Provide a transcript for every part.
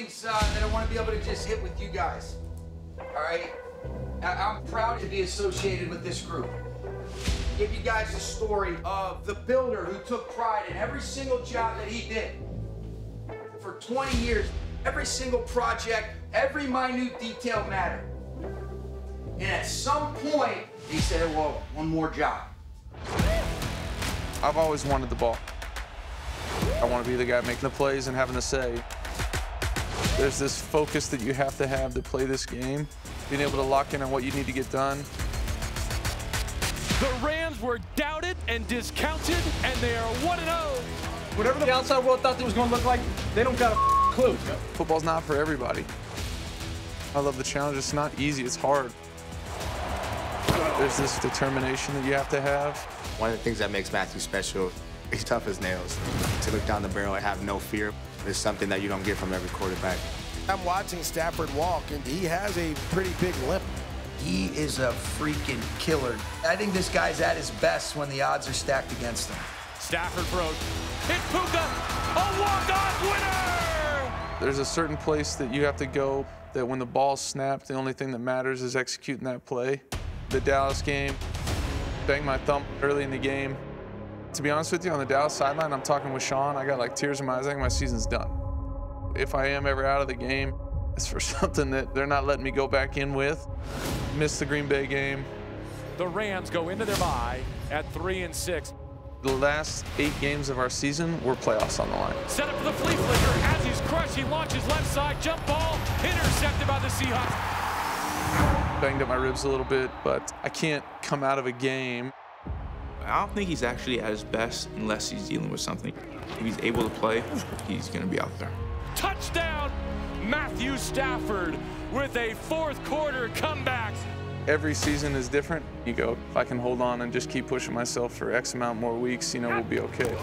things uh, that I want to be able to just hit with you guys. All right? I- I'm proud to be associated with this group. Give you guys the story of the builder who took pride in every single job that he did. For 20 years, every single project, every minute detail mattered. And at some point, he said, well, one more job. I've always wanted the ball. I want to be the guy making the plays and having the say. There's this focus that you have to have to play this game, being able to lock in on what you need to get done. The Rams were doubted and discounted, and they are 1 0. Whatever the outside world thought it was going to look like, they don't got a clue. Football's not for everybody. I love the challenge. It's not easy, it's hard. There's this determination that you have to have. One of the things that makes Matthew special, he's tough as nails. To look down the barrel and have no fear is something that you don't get from every quarterback. I'm watching Stafford walk, and he has a pretty big limp. He is a freaking killer. I think this guy's at his best when the odds are stacked against him. Stafford broke. Hit Puka. A walk-on winner! There's a certain place that you have to go that when the ball's snapped, the only thing that matters is executing that play. The Dallas game, banged my thumb early in the game. To be honest with you, on the Dallas sideline, I'm talking with Sean. I got like tears in my eyes. I think my season's done. If I am ever out of the game, it's for something that they're not letting me go back in with. Missed the Green Bay game. The Rams go into their bye at 3 and 6. The last eight games of our season were playoffs on the line. Set up for the flea flicker. As he's crushed, he launches left side. Jump ball. Intercepted by the Seahawks. Banged up my ribs a little bit, but I can't come out of a game I don't think he's actually at his best unless he's dealing with something. If he's able to play, he's going to be out there. Touchdown, Matthew Stafford with a fourth quarter comeback. every season is different. You go, if I can hold on and just keep pushing myself for X amount more weeks, you know, we'll be okay.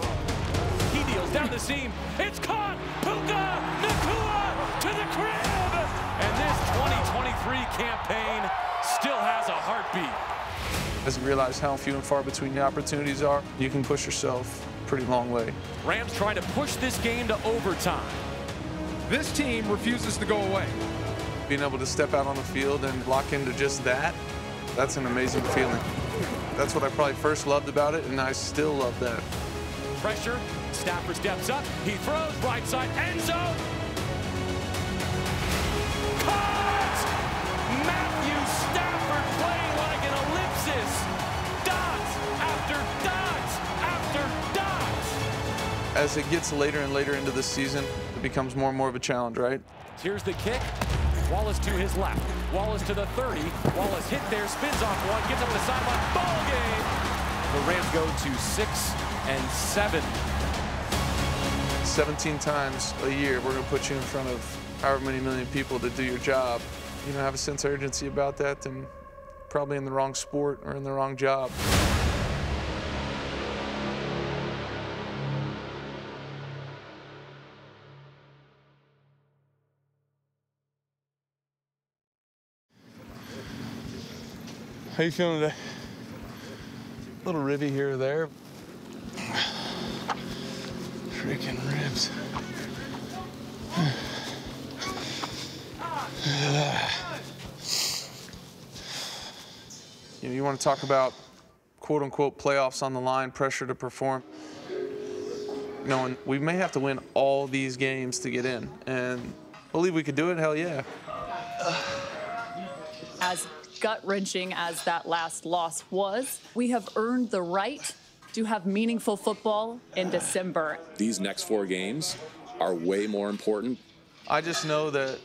He deals down the seam. It's caught. Puka Nacua to the crib. And this 2023 campaign still has a heartbeat. As you realize how few and far between the opportunities are, you can push yourself a pretty long way. Rams trying to push this game to overtime. This team refuses to go away. Being able to step out on the field and lock into just that, that's an amazing feeling. That's what I probably first loved about it, and I still love that. Pressure. Stafford steps up. He throws right side end zone. Caught! As it gets later and later into the season, it becomes more and more of a challenge, right? Here's the kick. Wallace to his left. Wallace to the 30. Wallace hit there, spins off one, gets up the sideline. Ball game. The Rams go to six and seven. 17 times a year, we're going to put you in front of however many million people to do your job. You don't have a sense of urgency about that, then probably in the wrong sport or in the wrong job. How you feeling today? Little ribby here or there. Freaking ribs. You know, you want to talk about quote unquote playoffs on the line, pressure to perform. Knowing we may have to win all these games to get in. And believe we could do it, hell yeah. As gut wrenching as that last loss was, we have earned the right to have meaningful football in December. These next four games are way more important. I just know that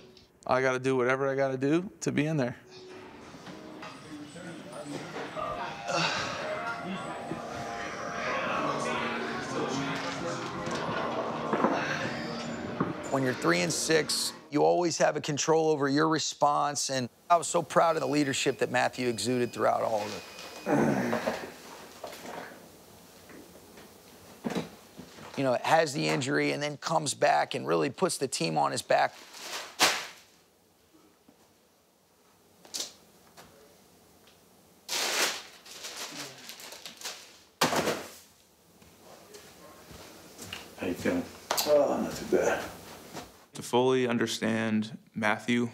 I got to do whatever I got to do to be in there. When you're three and six, you always have a control over your response. And I was so proud of the leadership that Matthew exuded throughout all of it. You know, has the injury and then comes back and really puts the team on his back. How you feeling? Oh, not too bad. To fully understand Matthew,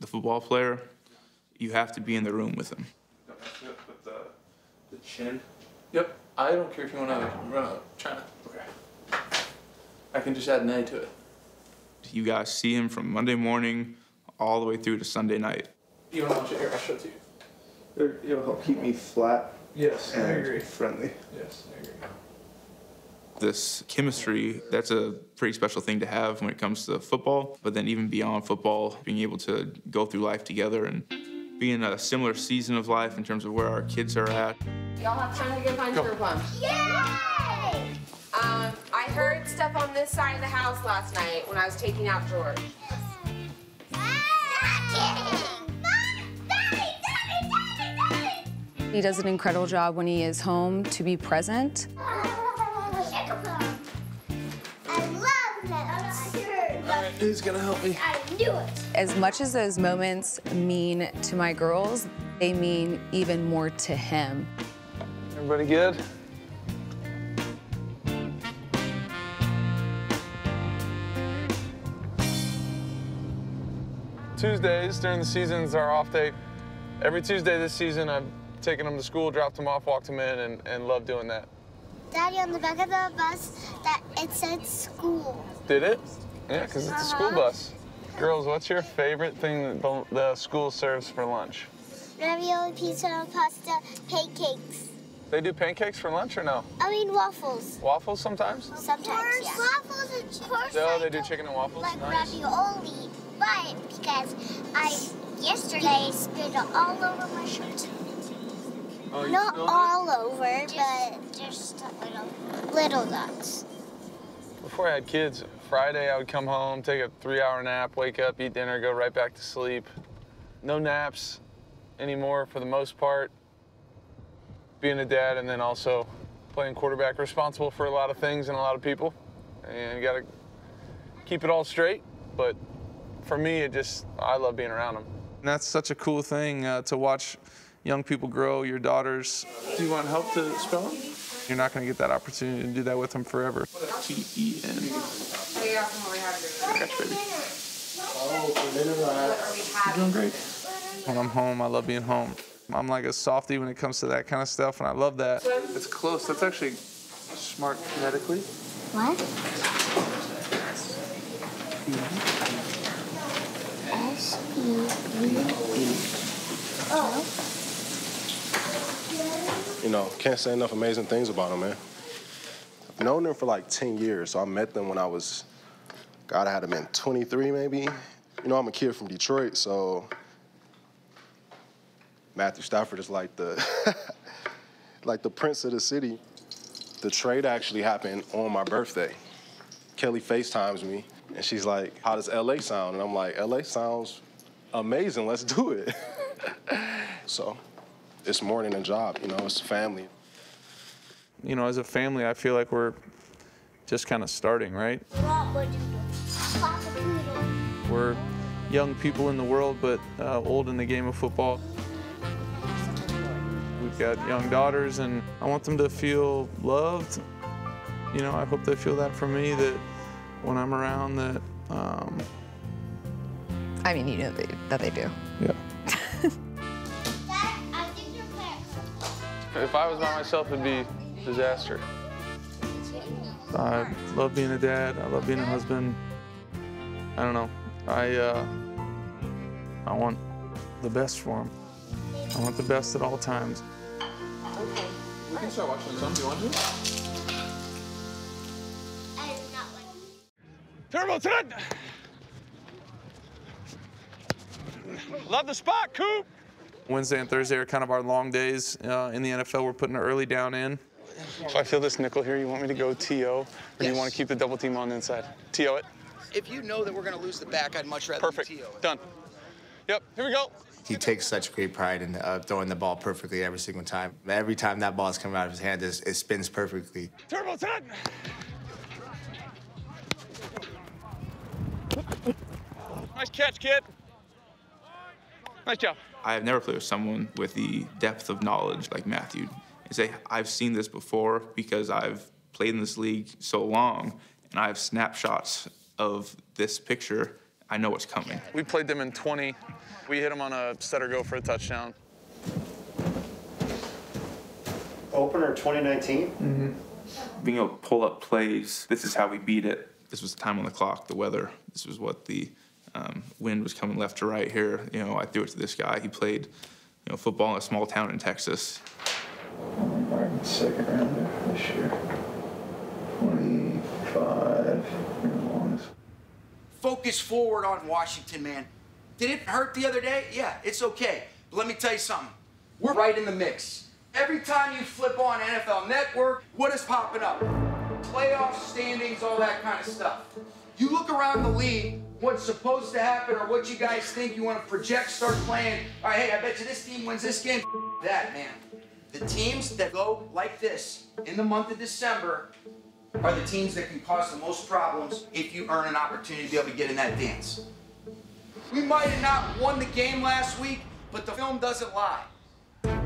the football player, you have to be in the room with him. With the, the chin. Yep. I don't care if you want to run a China. Okay. I can just add an A to it. You guys see him from Monday morning all the way through to Sunday night. You want to watch it here? I'll show it to you. It'll help keep me flat Yes, I and agree. friendly. Yes, I agree. This chemistry, that's a pretty special thing to have when it comes to football, but then even beyond football, being able to go through life together and be in a similar season of life in terms of where our kids are at. Y'all have time to go find Sugar Plum. Yay! Um, I heard stuff on this side of the house last night when I was taking out George. He does an incredible job when he is home to be present. Who's gonna help me? I knew it. As much as those moments mean to my girls, they mean even more to him. Everybody good? Tuesdays during the seasons are off day. Every Tuesday this season, I've taken them to school, dropped them off, walked them in, and, and love doing that. Daddy, on the back of the bus, that it said school. Did it? Yeah, because it's a school Uh-huh. bus. Girls, what's your favorite thing that the, the school serves for lunch? Ravioli, pizza, pasta, pancakes. They do pancakes for lunch or no? I mean waffles. Waffles sometimes? Sometimes, yeah. Waffles, of course. No, they do chicken and waffles. Like Nice. ravioli, but because I yesterday spilled all over my shirt. Oh, you Not spilled it? all over, but just a little, little dots. Before I had kids, Friday I would come home, take a three hour nap, wake up, eat dinner, go right back to sleep. No naps anymore for the most part. Being a dad and then also playing quarterback, responsible for a lot of things and a lot of people. And you gotta keep it all straight. But for me, it just, I love being around them. And that's such a cool thing uh, to watch young people grow, your daughters. Do you want help to spell them? You're not going to get that opportunity to do that with them forever. T E N. Catch, oh, baby. You're doing great. When I'm home, I love being home. I'm like a softie when it comes to that kind of stuff, and I love that. It's close. That's actually smart phonetically. What? S E E. Oh. You know, can't say enough amazing things about them, man. Known them for like 10 years, so I met them when I was, God, I had to been 23 maybe. You know, I'm a kid from Detroit, so Matthew Stafford is like the, like the prince of the city. The trade actually happened on my birthday. Kelly FaceTimes me, and she's like, how does LA sound? And I'm like, LA sounds amazing, let's do it. so it's more than a job, you know, it's family. You know, as a family, I feel like we're just kind of starting, right? We're young people in the world, but uh, old in the game of football. We've got young daughters, and I want them to feel loved. You know, I hope they feel that from me. That when I'm around, that um, I mean, you know they, that they do. yeah. If I was by myself, it'd be disaster. I love being a dad. I love being a husband. I don't know. I uh, I want the best for him. I want the best at all times. We can start watching some. Do you want to? Turbo Ted! Love the spot, Coop! Wednesday and Thursday are kind of our long days uh, in the NFL. We're putting an early down in. If I feel this nickel here, you want me to go TO, or do you want to keep the double team on the inside? TO it. If you know that we're going to lose the back, I'd much rather Perfect. TO it. Done. Yep. Here we go. He takes such great pride in uh, throwing the ball perfectly every single time. Every time that ball is coming out of his hand, it, it spins perfectly. Turbo Ted! Nice catch, kid. Nice job. I have never played with someone with the depth of knowledge like Matthew and say, I've seen this before because I've played in this league so long and I have snapshots of this picture, I know what's coming. We played them in 20. We hit them on a set or go for a touchdown. Opener 2019? Mm-hmm. Being able to pull up plays, this is how we beat it. This was the time on the clock, the weather. This was what the um, wind was coming left to right here. You know, I threw it to this guy. He played, you know, football in a small town in Texas. Second rounder this year. 25 Focus forward on Washington, man. Did it hurt the other day? Yeah, it's okay. But let me tell you something. We're right in the mix. Every time you flip on NFL Network, what is popping up? Playoff standings, all that kind of stuff. You look around the league, what's supposed to happen or what you guys think you want to project, start playing. All right, hey, I bet you this team wins this game. That, man. The teams that go like this in the month of December are the teams that can cause the most problems if you earn an opportunity to be able to get in that dance. We might have not won the game last week, but the film doesn't lie.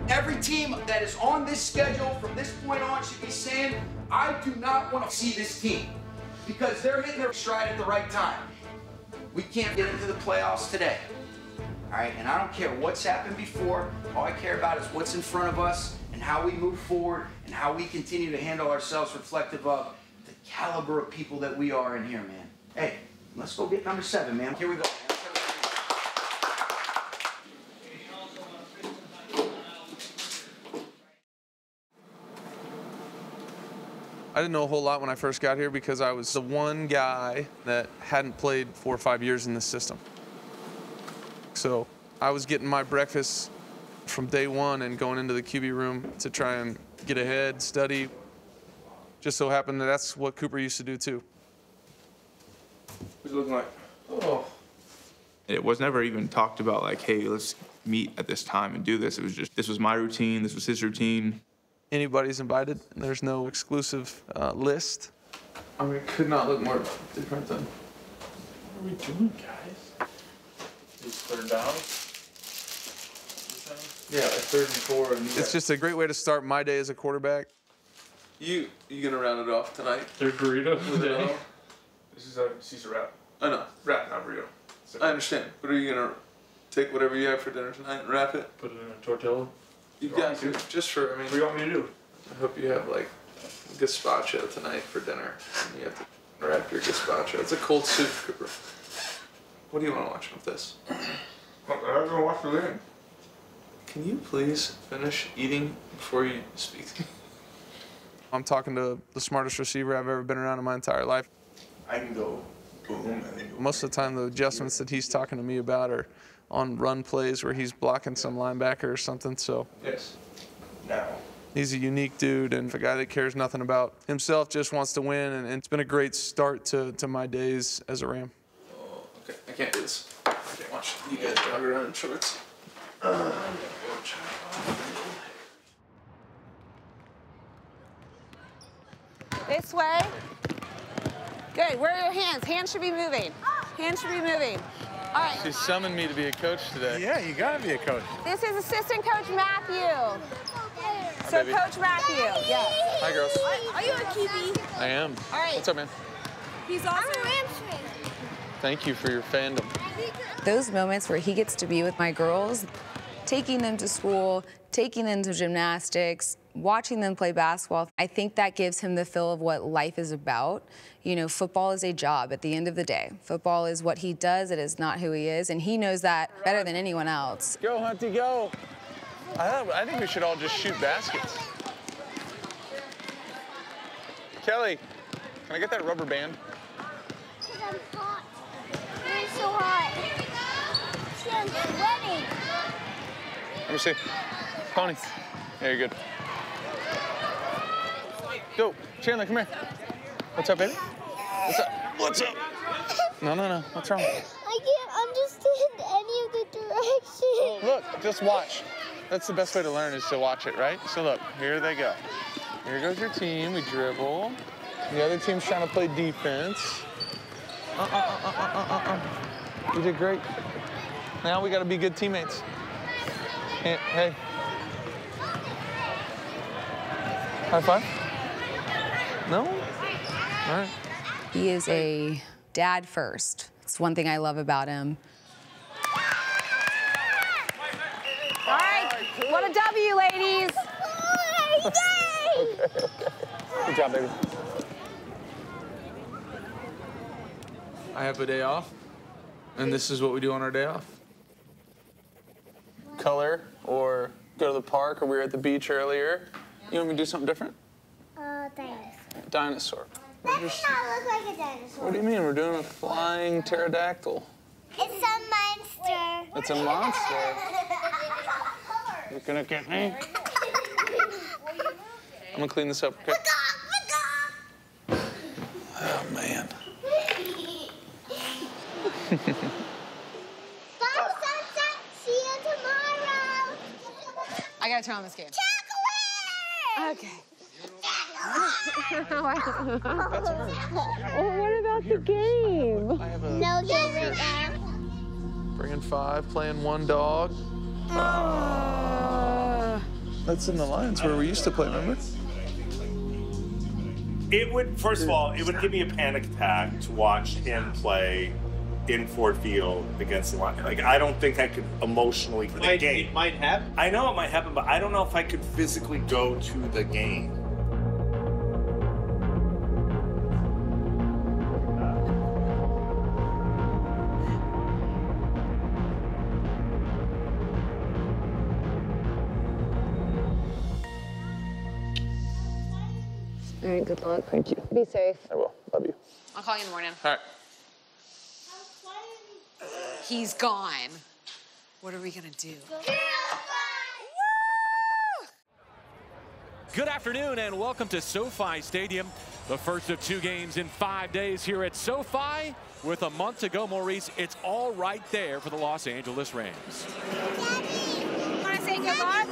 Every team that is on this schedule from this point on should be saying, I do not want to see this team because they're hitting their stride at the right time. We can't get into the playoffs today. All right, and I don't care what's happened before. All I care about is what's in front of us and how we move forward and how we continue to handle ourselves reflective of the caliber of people that we are in here, man. Hey, let's go get number seven, man. Here we go. I didn't know a whole lot when I first got here because I was the one guy that hadn't played four or five years in this system. So I was getting my breakfast from day one and going into the QB room to try and get ahead, study. Just so happened that that's what Cooper used to do too. What's it looking like? Oh. It was never even talked about like, hey, let's meet at this time and do this. It was just, this was my routine, this was his routine. Anybody's invited. There's no exclusive uh, list. I mean, it could not look more different than. What are we doing, guys? Is third down? Yeah, like third and four. And it's just a great way to start my day as a quarterback. You you gonna round it off tonight? Third burrito today. This is a Caesar wrap. I know. Wrap, not burrito. I understand. But are you gonna take whatever you have for dinner tonight and wrap it? Put it in a tortilla. You got to. Just for I mean. What do you want me to do? I hope you have like gazpacho tonight for dinner. And you have to wrap your gazpacho. It's a cold soup, Cooper. What do you want to watch with this? I'm gonna watch the game. Can you please finish eating before you speak to me? I'm talking to the smartest receiver I've ever been around in my entire life. I can go boom and then go. Most of the time, the adjustments that he's talking to me about are on run plays where he's blocking some linebacker or something. So Yes. Now. he's a unique dude and a guy that cares nothing about himself, just wants to win. And, and it's been a great start to, to my days as a Ram. Okay, I can't do this. I can't watch you guys jog around in shorts. This way. Good. Where are your hands? Hands should be moving. Hands should be moving. All right. She summoned me to be a coach today. Yeah, you gotta be a coach. This is assistant coach Matthew. So baby. coach Matthew. Yes. Hi, girls. Are you a QB? I am. All right. What's up, man? He's also a Rams fan. Thank you for your fandom. Those moments where he gets to be with my girls, taking them to school, taking them to gymnastics, watching them play basketball, I think that gives him the feel of what life is about. You know, football is a job at the end of the day. Football is what he does, it is not who he is, and he knows that better than anyone else. Go, Hunty, go. I, I think we should all just shoot baskets. Kelly, can I get that rubber band? I'm hot. It's so hot. I'm sweating. Let me see. Pony. Yeah, you're good. Go. Chandler, come here. What's up, baby? What's up? What's up? No, no, no. What's wrong? I can't understand any of the directions. Look, just watch. That's the best way to learn is to watch it, right? So look, here they go. Here goes your team. We dribble. The other team's trying to play defense. Uh, uh, uh, uh, uh, uh, uh. You did great. Now we got to be good teammates. Hey, hey. High five? No? All right. He is a dad first. It's one thing I love about him. All right, what a W, ladies. Yay! Good job, baby. I have a day off, and this is what we do on our day off. Color, or go to the park, or we were at the beach earlier. You want me to do something different? Uh, dinosaur. Dinosaur. That does not look like a dinosaur. What do you mean? We're doing a flying pterodactyl. It's a monster. It's a monster. You're gonna get me? I'm gonna clean this up, okay? Oh, man. Bye, sunset. See you tomorrow. I gotta turn on this game. Okay. well, what about the game? No game right now. Bringing five, playing one dog. That's in the Lions where we used to play, remember? It would, first of all, it would give me a panic attack to watch him play in Ford Field against the Lions. Like, I don't think I could emotionally for the Might- game. it might happen. I know it might happen, but I don't know if I could physically go to the game. All right, good luck. Thank you. Be safe. I will. Love you. I'll call you in the morning. All right. He's gone. What are we gonna do? Good afternoon and welcome to SoFi Stadium. The first of two games in five days here at SoFi. With a month to go, Maurice, it's all right there for the Los Angeles Rams. Wanna say good luck?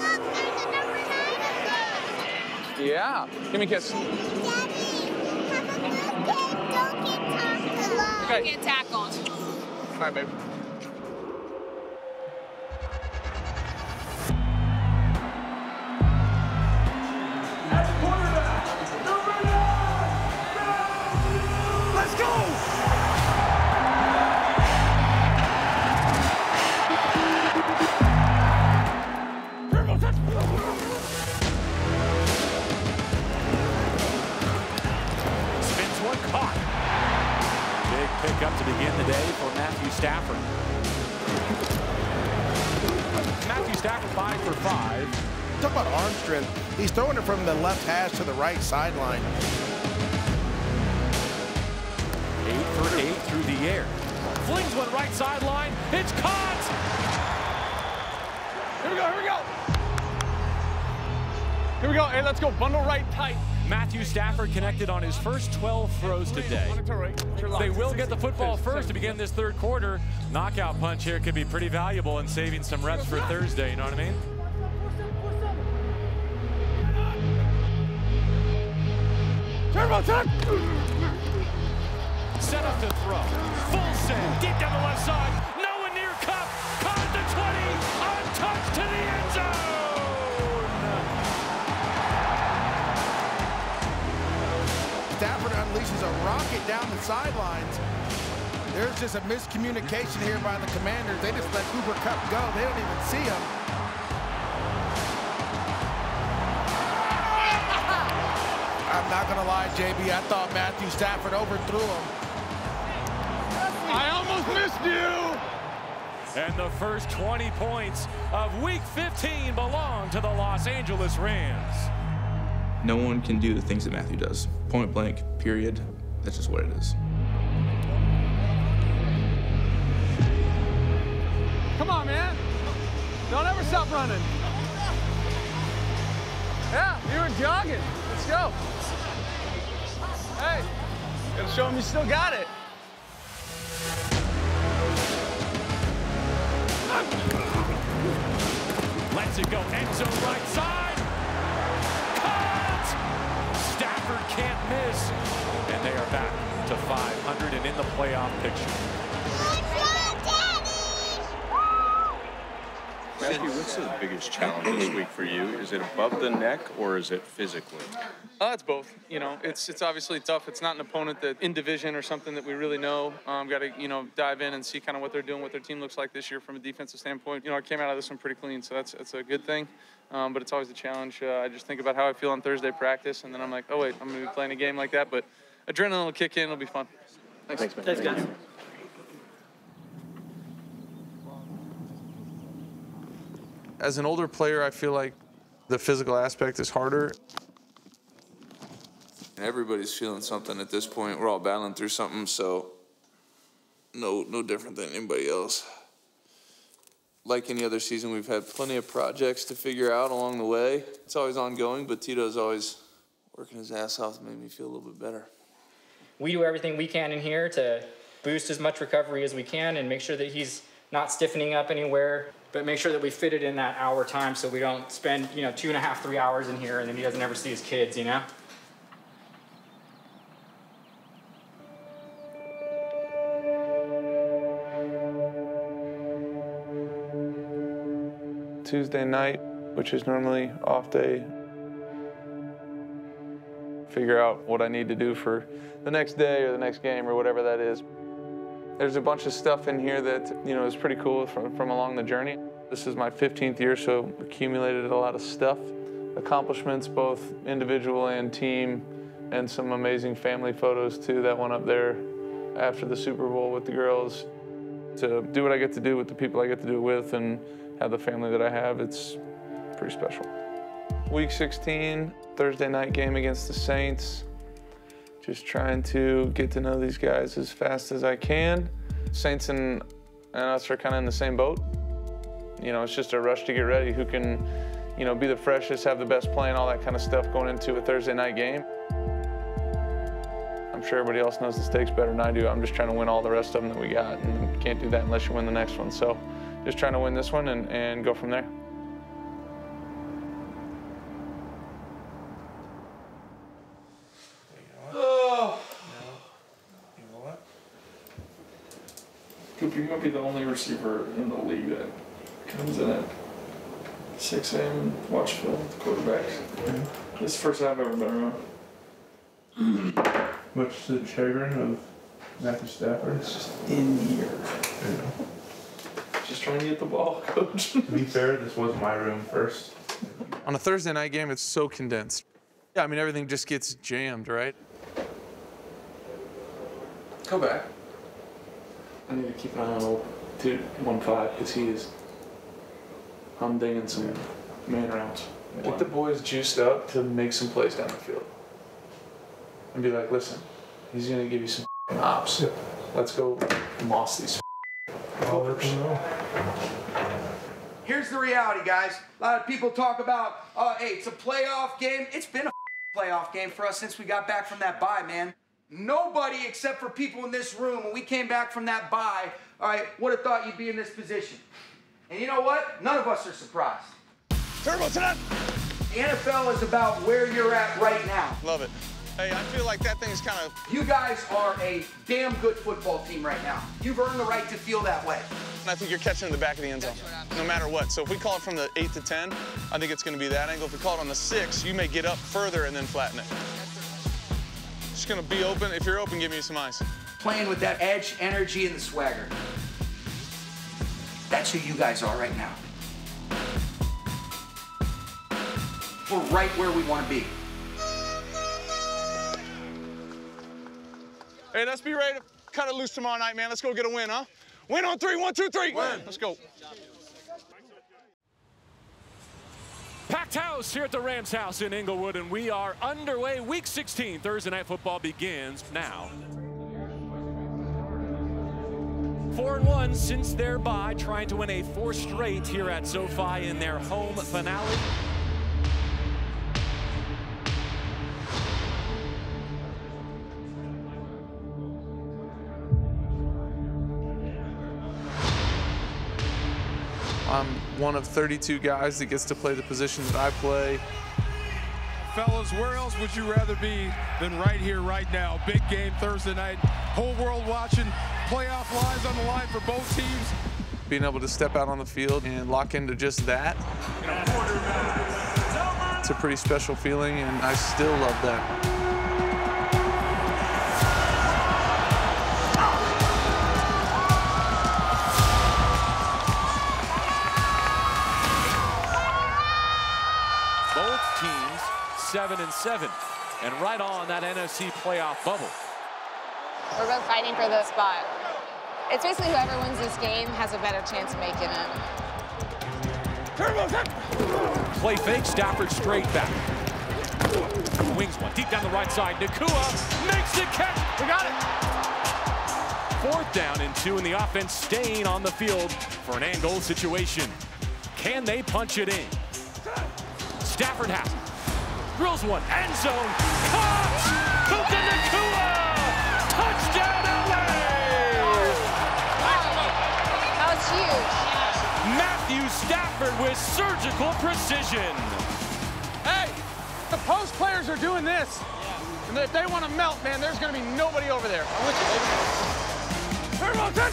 Yeah. Give me a kiss. Okay. Get tackled. All right, babe. Matthew Stafford. Matthew Stafford five for five. Talk about arm strength. He's throwing it from the left hash to the right sideline. Eight for eight through the air. Flings one right sideline. It's caught. Here we go, here we go. Here we go. Hey, let's go. Bundle right tight. Matthew Stafford connected on his first 12 throws today. They will get the football first to begin this third quarter. Knockout punch here could be pretty valuable in saving some reps for Thursday, you know what I mean? Turbo tuck. Set up to throw. Full send. Deep down the left side. No one near Kupp. Caught the 20. Untouched to the end zone. Unleashes a rocket down the sidelines. There's just a miscommunication here by the commanders. They just let Cooper Kupp go. They don't even see him. I'm not going to lie, JB. I thought Matthew Stafford overthrew him. I almost missed you. And the first 20 points of Week 15 belong to the Los Angeles Rams. No one can do the things that Matthew does. Point blank, period. That's just what it is. Come on, man. Don't ever stop running. Yeah, you were jogging. Let's go. Hey, gotta show him you still got it. Lets it go. End zone right side. Can't. And they are back to 500 and in the playoff picture. Matthew, what's the biggest challenge this week for you? Is it above the neck or is it physically? Uh, it's both. You know, it's it's obviously tough. It's not an opponent that in division or something that we really know. Um, Got to you know dive in and see kind of what they're doing, what their team looks like this year from a defensive standpoint. You know, I came out of this one pretty clean, so that's that's a good thing. Um, but it's always a challenge. Uh, I just think about how I feel on Thursday practice, and then I'm like, oh wait, I'm going to be playing a game like that. But adrenaline will kick in. It'll be fun. Thanks. Thanks, man. Thanks, guys. As an older player, I feel like the physical aspect is harder. And everybody's feeling something at this point. We're all battling through something, so no, no different than anybody else. Like any other season, we've had plenty of projects to figure out along the way. It's always ongoing, but Tito's always working his ass off to make me feel a little bit better. We do everything we can in here to boost as much recovery as we can and make sure that he's not stiffening up anywhere, but make sure that we fit it in that hour time so we don't spend, you know, two and a half, three hours in here and then he doesn't ever see his kids, you know? Tuesday night, which is normally off day, figure out what I need to do for the next day or the next game or whatever that is. There's a bunch of stuff in here that, you know, is pretty cool from, from along the journey. This is my 15th year, so accumulated a lot of stuff. Accomplishments, both individual and team, and some amazing family photos too that went up there after the Super Bowl with the girls. To do what I get to do with the people I get to do it with and have the family that I have, it's pretty special. Week 16, Thursday night game against the Saints. Just trying to get to know these guys as fast as I can. Saints and, and us are kind of in the same boat. You know, it's just a rush to get ready. Who can, you know, be the freshest, have the best play, and all that kind of stuff going into a Thursday night game. I'm sure everybody else knows the stakes better than I do. I'm just trying to win all the rest of them that we got, and can't do that unless you win the next one. So, just trying to win this one and, and go from there. Oh. You know what? Cooper, might be the only receiver in the league that comes in at 6 a.m. and watch film with the quarterbacks. Mm-hmm. This is the first time I've ever been around. Much to the chagrin of Matthew Stafford. It's just in here. Just trying to get the ball, coach. to be fair, this was my room first. On a Thursday night game, it's so condensed. Yeah, I mean, everything just gets jammed, right? Go back. I need to keep an eye on old dude one five because he is humdinging some man rounds. Get the boys juiced up to make some plays down the field. And be like, listen, he's gonna give you some ops. Let's go moss these Clippers. Here's the reality, guys. A lot of people talk about, uh, hey, it's a playoff game. It's been a playoff game for us since we got back from that bye, man. Nobody except for people in this room, when we came back from that bye, all right, would have thought you'd be in this position. And you know what? None of us are surprised. Turbo to that. The NFL is about where you're at right now. Love it. Hey, I feel like that thing's kind of. You guys are a damn good football team right now. You've earned the right to feel that way. I think you're catching in the back of the end zone, no matter what. So if we call it from the 8 to 10, I think it's going to be that angle. If we call it on the 6, you may get up further and then flatten it. Just going to be open. If you're open, give me some ice. Playing with that edge, energy, and the swagger. That's who you guys are right now. We're right where we want to be. Hey, let's be ready to cut it loose tomorrow night, man. Let's go get a win, huh? Win on three. One, two, three. Win. Let's go. Packed house here at the Rams house in Inglewood, and we are underway. Week 16, Thursday Night Football begins now. Four and one since their bye, trying to win a four straight here at SoFi in their home finale. I'm one of 32 guys that gets to play the position that I play. Fellas, where else would you rather be than right here, right now? Big game Thursday night. Whole world watching. Playoff lives on the line for both teams. being able to step out on the field and lock into just that. It's a pretty special feeling, and I still love that. Seven and seven, and right on that NFC playoff bubble. We're both fighting for the spot. It's basically whoever wins this game has a better chance of making it. Play fake, Stafford straight back. Wings one deep down the right side. Nacua makes the catch. We got it. Fourth down and two, and the offense staying on the field for an angle situation. Can they punch it in? Stafford has it. Drills one. End zone. Caught! Puka Nacua! Touchdown LA! That was huge. Matthew Stafford with surgical precision. Hey, the post players are doing this. And if they want to melt, man, there's going to be nobody over there. I'm with you, baby. Turn on, touch.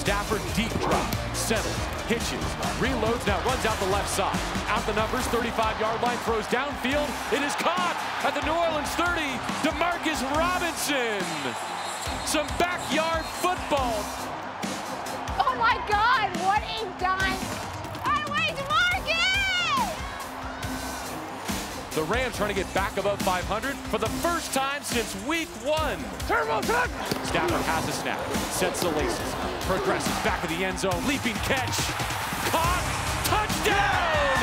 Stafford deep drop, settles, hitches, reloads, now runs out the left side. Out the numbers, 35-yard line, throws downfield. It is caught at the New Orleans 30. Demarcus Robinson. Some backyard football. Oh my God, what a dime. The Rams trying to get back above 500 for the first time since week one. Turbo touch! Stafford has a snap, sets the laces, progresses back of the end zone, leaping catch, caught, touchdown!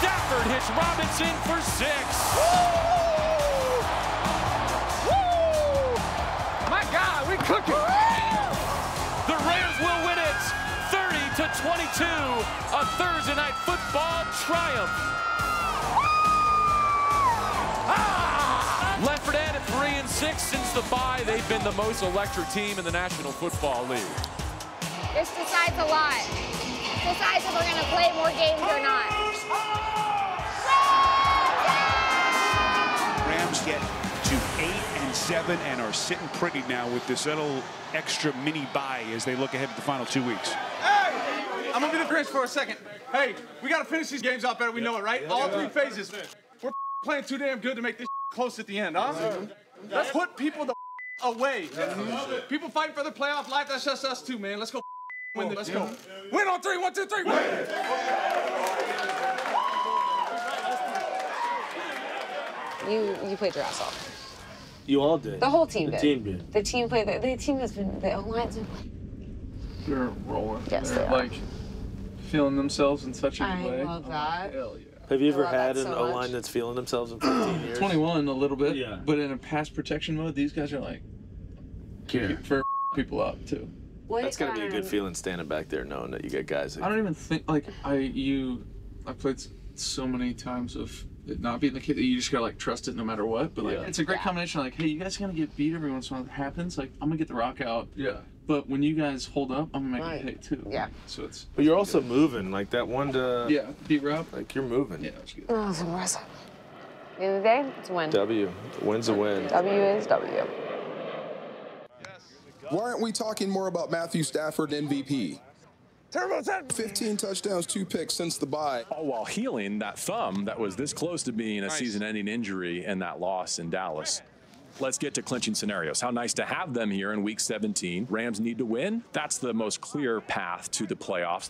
Stafford hits Robinson for six. My to 22, a Thursday night football triumph. Ah! Left for dead at three and six since the bye. They've been the most electric team in the National Football League. This decides a lot. Decides if we're going to play more games or not. Rams get to eight and seven and are sitting pretty now with this little extra mini bye as they look ahead to the final two weeks. Hey, I'm going to be the Grinch for a second. Hey, we got to finish these games out better. We know it, right? All three phases. We're playing too damn good to make this close at the end, huh? Let's put people the away. People fighting for the playoff life. That's just us too, man. Let's go win. Let's go. Win on three. One, two, three. Win. You you played your ass off. You all did. The whole team the did. team did. The team played. The, the team has been. The line's been. They're rolling. Yes, They're, they are. like feeling themselves in such a I good way. love oh, that. Hell yeah. Have you I ever had an so O line that's feeling themselves in 15 years? 21 a little bit, Yeah. but in a pass protection mode, these guys are like Care. for people up too. That's gotta be a good feeling standing back there knowing that you got guys. That, I don't even think like I you I played so many times of it not being the kid that you just gotta like trust it no matter what. But like Yeah. it's a great combination. Like hey, you guys gonna get beat every once in a while. It happens. Like I'm gonna get the rock out. Yeah. But when you guys hold up, I'm gonna make Right. a hit too. Yeah. So it's but you're also moving like that one to. yeah beat Rob. Like you're moving. Yeah, that's good. Oh, it's impressive. At the end of the day, it's a win. W. Wins a win. W is W. Why aren't we talking more about Matthew Stafford MVP? Turbo touch. 15 touchdowns, two picks since the bye. all while healing that thumb that was this close to being a season-ending injury and that loss in Dallas. Let's get to clinching scenarios. How nice to have them here in Week 17. Rams need to win. That's the most clear path to the playoffs.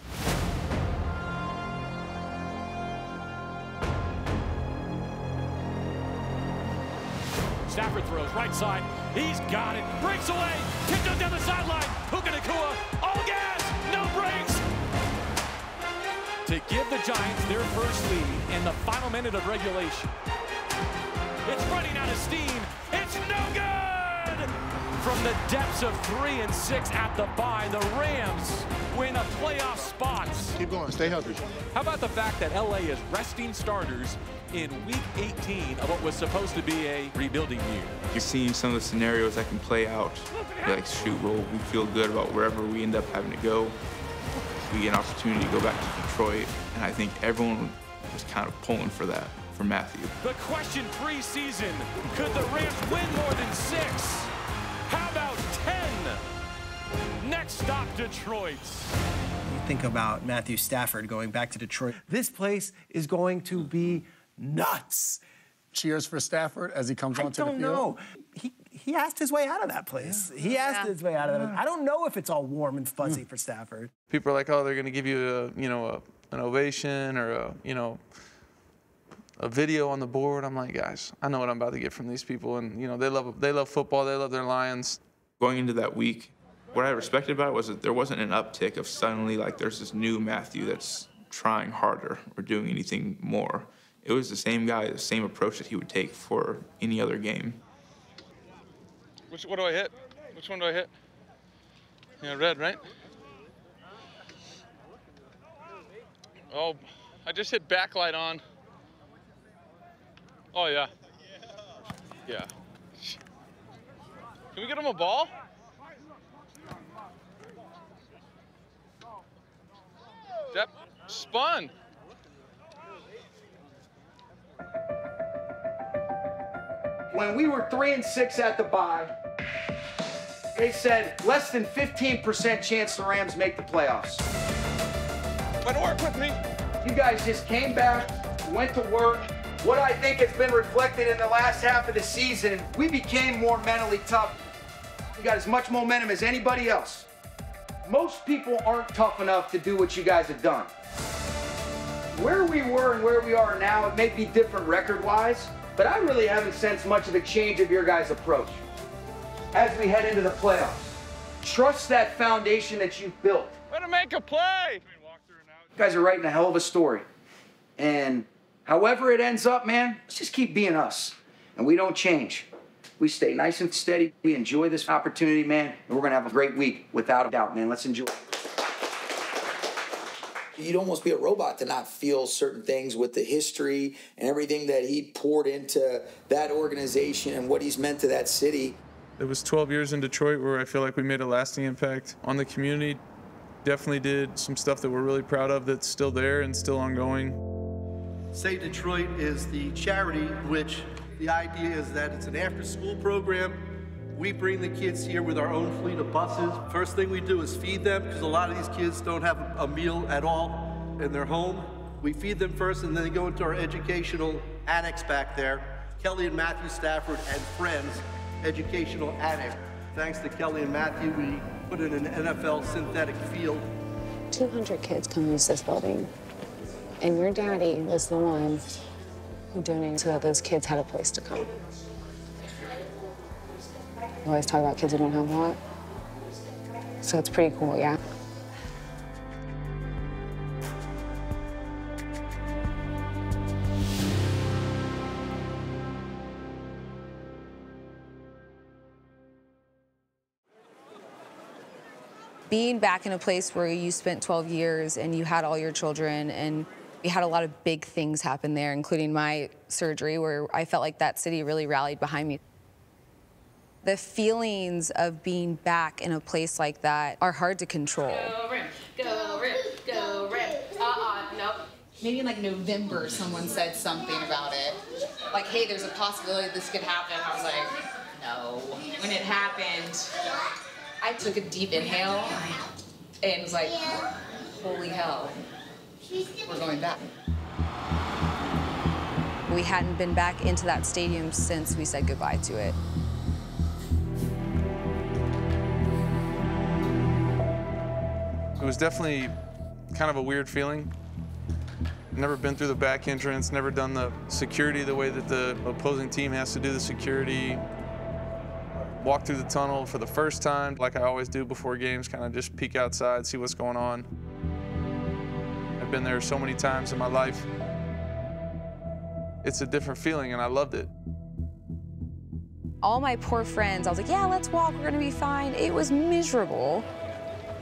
Stafford throws right side. He's got it. Breaks away. Kicked up down the sideline. Puka. All gas. No brakes. To give the Giants their first lead in the final minute of regulation. It's running out of steam. It's no good. From the depths of three and six at the bye, the Rams win a playoff spot. Keep going. Stay healthy. How about the fact that LA is resting starters in week 18 of what was supposed to be a rebuilding year? You're seeing some of the scenarios that can play out. You're like, shoot, well, we feel good about wherever we end up having to go. We get an opportunity to go back to Detroit, and I think everyone was kind of pulling for that, for Matthew. The question preseason, could the Rams win more than six? How about 10? quarterback stop Detroit. You think about Matthew Stafford going back to Detroit. This place is going to be nuts. Cheers for Stafford as he comes I onto the field. I don't field. know. He he asked his way out of that place. He asked Yeah. his way out of it. I don't know if it's all warm and fuzzy Mm. for Stafford. People are like, oh, they're going to give you a, you know, a, an ovation or a, you know, a video on the board. I'm like, guys, I know what I'm about to get from these people, and you know, they love they love football, they love their Lions. Going into that week, what I respected about it was that there wasn't an uptick of suddenly like there's this new Matthew that's trying harder or doing anything more. It was the same guy, the same approach that he would take for any other game. Which what do I hit? Which one do I hit? Yeah, red, right? Oh, I just hit backlight on. Oh yeah. Yeah. Can we get him a ball? That spun. When we were three and six at the bye, they said less than 15% chance the Rams make the playoffs. But work with me. You guys just came back, went to work. What I think has been reflected in the last half of the season, we became more mentally tough. We got as much momentum as anybody else. Most people aren't tough enough to do what you guys have done. Where we were and where we are now, it may be different record-wise, but I really haven't sensed much of a change of your guys' approach as we head into the playoffs. Trust that foundation that you've built. Way to make a play. You guys are writing a hell of a story. And however it ends up, man, let's just keep being us. And we don't change. We stay nice and steady. We enjoy this opportunity, man. And we're going to have a great week, without a doubt, man. Let's enjoy. You'd almost be a robot to not feel certain things with the history and everything that he poured into that organization and what he's meant to that city. It was 12 years in Detroit where I feel like we made a lasting impact on the community. Definitely did some stuff that we're really proud of that's still there and still ongoing. Say Detroit is the charity, which the idea is that it's an after school program. We bring the kids here with our own fleet of buses. First thing we do is feed them because a lot of these kids don't have a meal at all in their home. We feed them first and then they go into our educational annex back there. Kelly and Matthew Stafford and Friends Educational Annex. Thanks to Kelly and Matthew, we put in an NFL synthetic field 200 kids come use this building. And your daddy was the one who donated so that those kids had a place to come. We always talk about kids who don't have a lot. So it's pretty cool, yeah. being back in a place where you spent 12 years and you had all your children and we had a lot of big things happen there, including my surgery, where I felt like that city really rallied behind me. The feelings of being back in a place like that are hard to control. Go rim, go rim, go rim. Uh-uh, nope. Maybe in like November, someone said something about it. Like, hey, there's a possibility this could happen. I was like, no. When it happened, I took a deep inhale and was like, holy hell, we're going back. We hadn't been back into that stadium since we said goodbye to it. It was definitely kind of a weird feeling. Never been through the back entrance, never done the security the way that the opposing team has to do the security. Walked through the tunnel for the first time, like I always do before games, kind of just peek outside, see what's going on. I've been there so many times in my life. It's a different feeling, and I loved it. All my poor friends, I was like, yeah, let's walk, we're gonna be fine. It was miserable,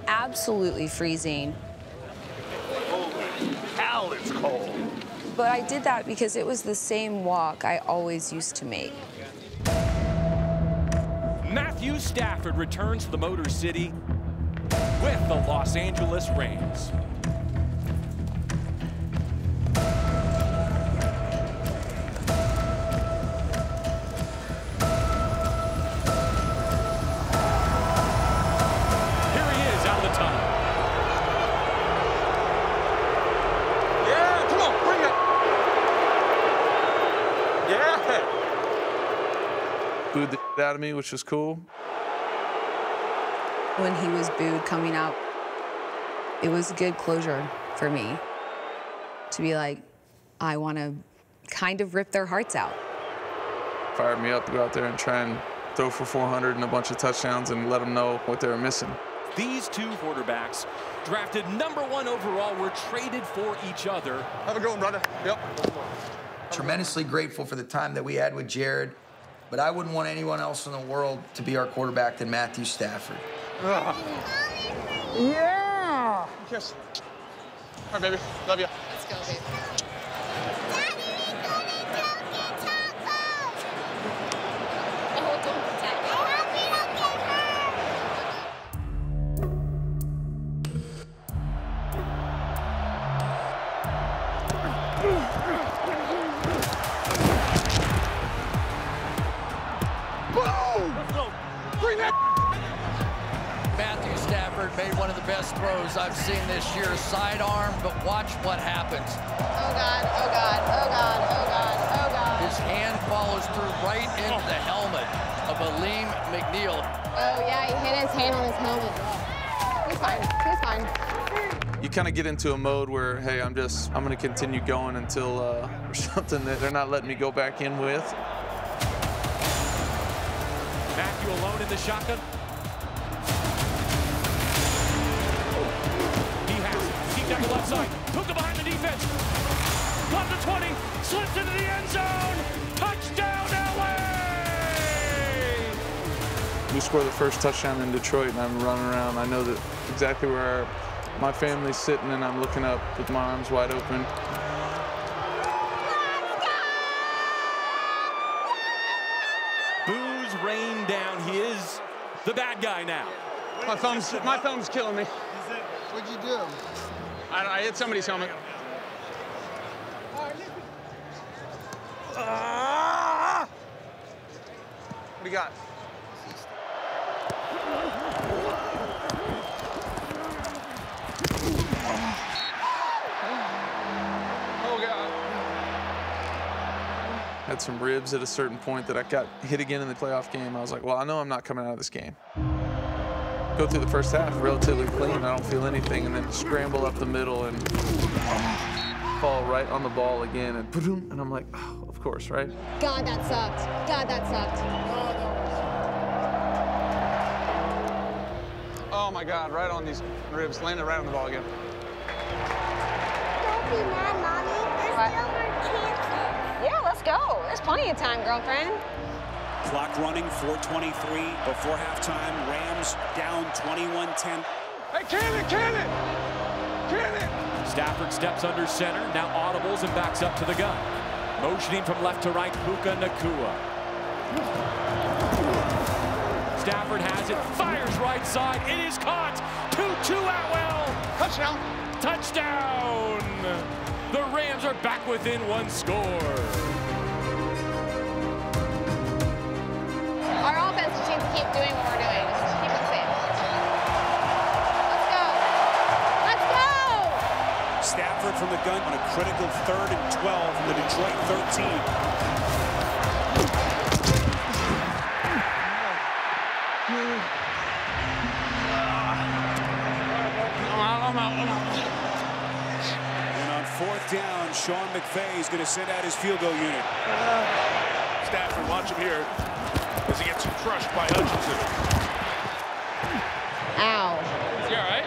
absolutely freezing. Hell, it's cold. But I did that because it was the same walk I always used to make. Matthew Stafford returns to the Motor City with the Los Angeles Rams. Out of me, which was cool. When he was booed coming out, it was good closure for me to be like, I want to kind of rip their hearts out. Fired me up to go out there and try and throw for 400 and a bunch of touchdowns and let them know what they were missing. These two quarterbacks, drafted number one overall, were traded for each other. Have a good one, brother. Yep. Tremendously grateful for the time that we had with Jared, but I wouldn't want anyone else in the world to be our quarterback than Matthew Stafford. Yeah. Kiss. All right, baby. Love you. Let's go, baby. Seen this year. Sidearm, but watch what happens. Oh God, oh God, oh God, oh God, oh God. His hand follows through right into the helmet of Alim McNeill. Oh yeah, he hit his hand on his helmet. He's fine, he's fine. You kind of get into a mode where, hey, I'm just, I'm going to continue going until uh, there's something that they're not letting me go back in with. Matthew alone in the shotgun. Left side. Took it behind the defense. Got the 20. Slips into the end zone. Touchdown, LA! We score the first touchdown in Detroit, and I'm running around. I know that exactly where my family's sitting, and I'm looking up with my arms wide open. Boos rain down. He is the bad guy now. My thumb's my thumb's killing me. What'd you do? I, I hit somebody's helmet. Ah! What do you got? Oh Had some ribs at a certain point that I got hit again in the playoff game. I was like, well, I know I'm not coming out of this game. Go through the first half relatively clean. I don't feel anything, and then scramble up the middle and um, fall right on the ball again, and boom, and I'm like, oh, of course, right? God, that sucked. God, that sucked. Oh my God, right on these ribs, landed right on the ball again. Don't be mad, Mommy. There's still more chances. Yeah, let's go. There's plenty of time, girlfriend. Clock running, 423 before halftime. Rams down 21-10. Hey, Cannon, Cannon! Cannon! Stafford steps under center, now audibles and backs up to the gun. Motioning from left to right, Puka Nacua. Stafford has it, fires right side, it is caught. Tutu Atwell. Touchdown. Touchdown. The Rams are back within one score. Offense just needs to keep doing what we're doing. Just keep it safe. Let's go. Let's go. Stafford from the gun on a critical third and 12 from the Detroit 13. And on fourth down, Sean McVay is going to send out his field goal unit. Uh, Stafford, watch him here as he gets crushed by Hutchinson. Ow. You all right?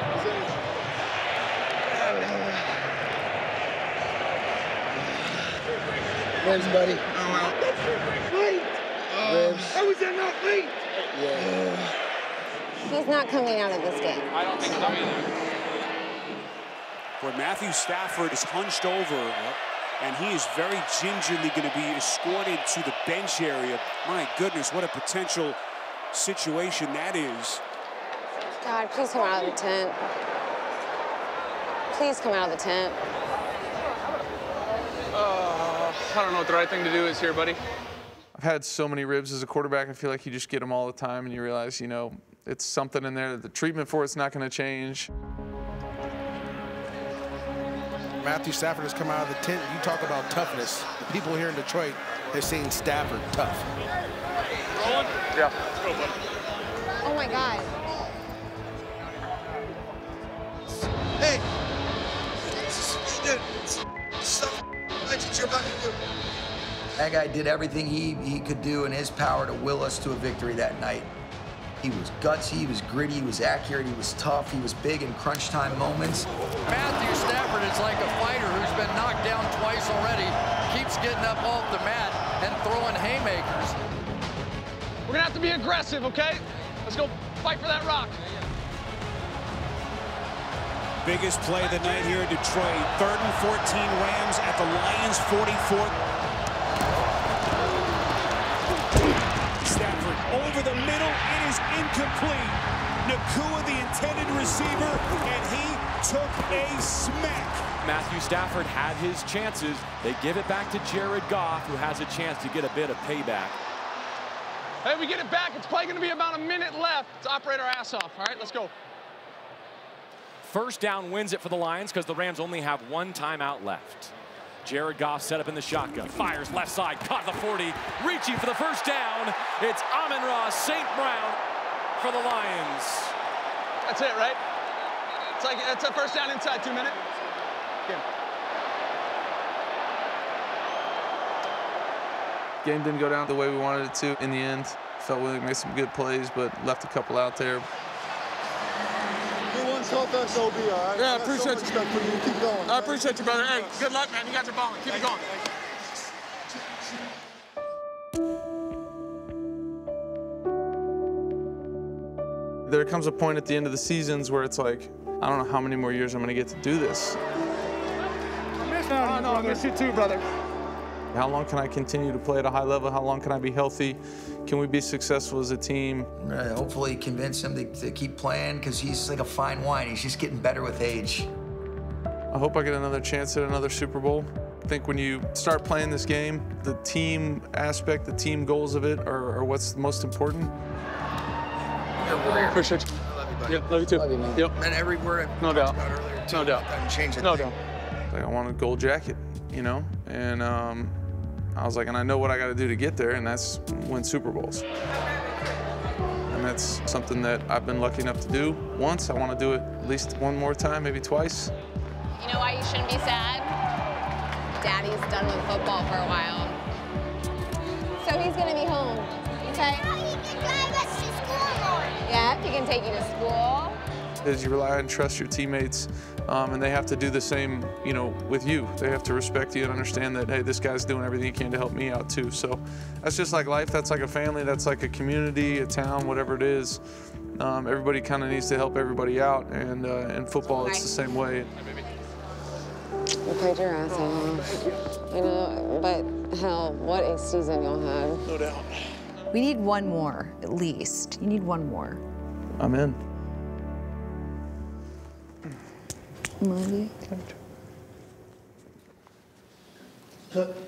Ribs, buddy. Oh, well. Wait. Ribs. Oh, How was that not late? Yeah. He's not coming out of this game. I don't think so either. Where Matthew Stafford is hunched over, and he is very gingerly going to be escorted to the bench area. My goodness, what a potential situation that is. God, please come out of the tent. Please come out of the tent. Uh, I don't know what the right thing to do is here, buddy. I've had so many ribs as a quarterback. I feel like you just get them all the time, and you realize, you know, it's something in there. that The treatment for it's not going to change. Matthew Stafford has come out of the tent. You talk about toughness. The people here in Detroit have seen Stafford tough. Yeah. Oh my God. Hey! Dude, stop what you're about to do. That guy did everything he, he could do in his power to will us to a victory that night. He was gutsy, he was gritty, he was accurate, he was tough, he was big in crunch time moments. Matthew Stafford is like a fighter who's been knocked down twice already, keeps getting up off the mat and throwing haymakers. We're gonna have to be aggressive, okay? Let's go fight for that rock. Biggest play of the night here in Detroit. Third and 14 Rams at the Lions 44. Stafford over the middle. It is incomplete. Nacua, the intended receiver, and he took a smack. Matthew Stafford had his chances. They give it back to Jared Goff, who has a chance to get a bit of payback. Hey, we get it back. It's probably gonna be about a minute left. Let's operate our ass off. All right, let's go. First down wins it for the Lions because the Rams only have one timeout left. Jared Goff set up in the shotgun. Fires left side, caught the 40, reaching for the first down. It's Amon-Ra St. Brown for the Lions. That's it, right? It's like it's a first down inside two minute. Game. Game didn't go down the way we wanted it to in the end. Felt we made some good plays, but left a couple out there. He wants help SOB, all right? Yeah, I appreciate so you. for you. Keep going. I appreciate you, brother. Hey, good luck, man. You guys are balling. Keep it going. There comes a point at the end of the seasons where it's like, I don't know how many more years I'm going to get to do this. Oh, no, I miss you too, brother. How long can I continue to play at a high level? How long can I be healthy? Can we be successful as a team? Uh, hopefully convince him to, to keep playing because he's like a fine wine. He's just getting better with age. I hope I get another chance at another Super Bowl. I think when you start playing this game, the team aspect, the team goals of it are, are what's most important. Appreciate you. Yeah, love you too. Love you, man. Yep. And every word I No doubt. about earlier, too, No doubt. Doesn't change a No thing. doubt. Like I want a gold jacket, you know? And um, I was like, and I know what I got to do to get there, and that's win Super Bowls. And that's something that I've been lucky enough to do once. I want to do it at least one more time, maybe twice. You know why you shouldn't be sad? Daddy's done with football for a while. So he's gonna be home, okay? Yeah, he can take you to school. Is you rely and trust your teammates, um, and they have to do the same, you know, with you. They have to respect you and understand that, hey, this guy's doing everything he can to help me out too. So that's just like life. That's like a family. That's like a community, a town, whatever it is. Um, everybody kind of needs to help everybody out, and uh, in football, it's the same way. You played your ass off. You know, but hell, what a season y'all had. No doubt. We need one more, at least. You need one more. I'm in. Movie. Cut.